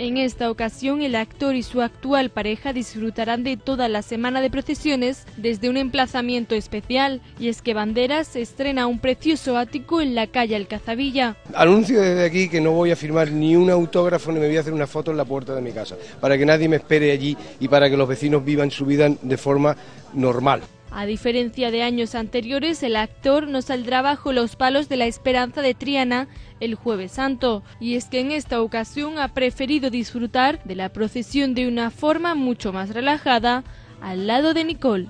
En esta ocasión, el actor y su actual pareja disfrutarán de toda la semana de procesiones desde un emplazamiento especial, y es que Banderas estrena un precioso ático en la calle Alcazabilla. Anuncio desde aquí que no voy a firmar ni un autógrafo ni me voy a hacer una foto en la puerta de mi casa, para que nadie me espere allí y para que los vecinos vivan su vida de forma normal. A diferencia de años anteriores, el actor no saldrá bajo los palos de la esperanza de Triana el jueves santo, y es que en esta ocasión ha preferido disfrutar de la procesión de una forma mucho más relajada al lado de Nicole.